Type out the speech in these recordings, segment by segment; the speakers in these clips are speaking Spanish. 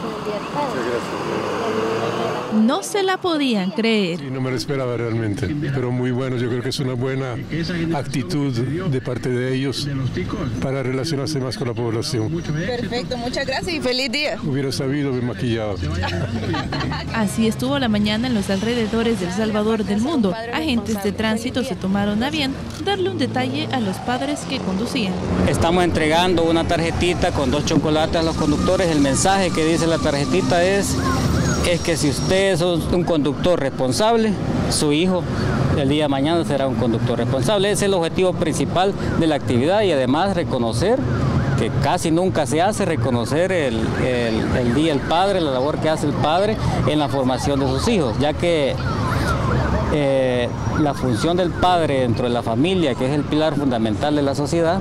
その出会った。No se la podían creer. Sí, no me lo esperaba realmente, pero muy bueno. Yo creo que es una buena actitud de parte de ellos para relacionarse más con la población. Perfecto, muchas gracias y feliz día. Hubiera sabido, me maquillaba. Así estuvo la mañana en los alrededores del Salvador del mundo. Agentes de tránsito se tomaron a bien darle un detalle a los padres que conducían. Estamos entregando una tarjetita con dos chocolates a los conductores. El mensaje que dice la tarjetita es es que si usted es un conductor responsable, su hijo el día de mañana será un conductor responsable. Ese es el objetivo principal de la actividad y además reconocer que casi nunca se hace reconocer el, día del padre, la labor que hace el padre en la formación de sus hijos, ya que eh, la función del padre dentro de la familia, que es el pilar fundamental de la sociedad,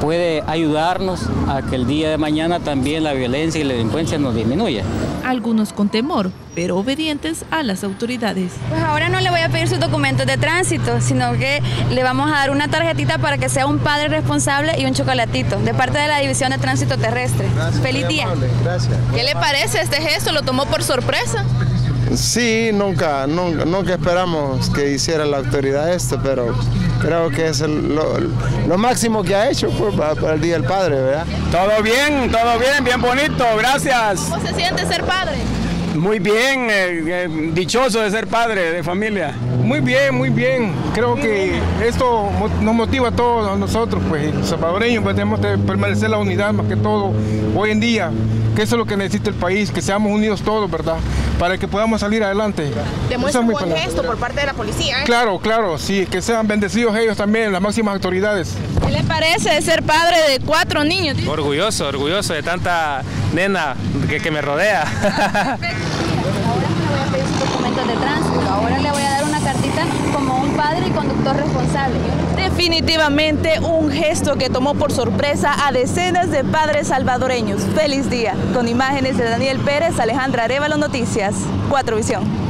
puede ayudarnos a que el día de mañana también la violencia y la delincuencia nos disminuya. Algunos con temor, pero obedientes a las autoridades. Pues ahora no le voy a pedir sus documentos de tránsito, sino que le vamos a dar una tarjetita para que sea un padre responsable y un chocolatito de parte de la División de Tránsito Terrestre. Feliz día. Gracias. ¿Qué le parece este gesto? ¿Lo tomó por sorpresa? Sí, nunca, nunca, nunca esperamos que hiciera la autoridad esto, pero creo que es lo, máximo que ha hecho pues, para, el Día del Padre, ¿verdad? Todo bien, todo bien, bien bonito, gracias. ¿Cómo se siente ser padre? Muy bien, eh, eh, dichoso de ser padre de familia. Muy bien, muy bien. Creo que esto nos motiva a todos nosotros, pues, los salvadoreños, pues tenemos que permanecer la unidad más que todo hoy en día, que eso es lo que necesita el país, que seamos unidos todos, ¿verdad? Para que podamos salir adelante. Demuestra un buen gesto por parte de la policía. ¿eh? Claro, claro, sí, que sean bendecidos ellos también, las máximas autoridades. ¿Qué le parece ser padre de cuatro niños? Orgulloso, orgulloso de tanta nena que, que me rodea. Ahora no le voy a pedir sus documentos de tránsito, ahora le voy a dar una cartita como un padre y conductor responsable. Definitivamente un gesto que tomó por sorpresa a decenas de padres salvadoreños. Feliz día. Con imágenes de Daniel Pérez, Alejandra Arevalo Noticias, 4 Visión.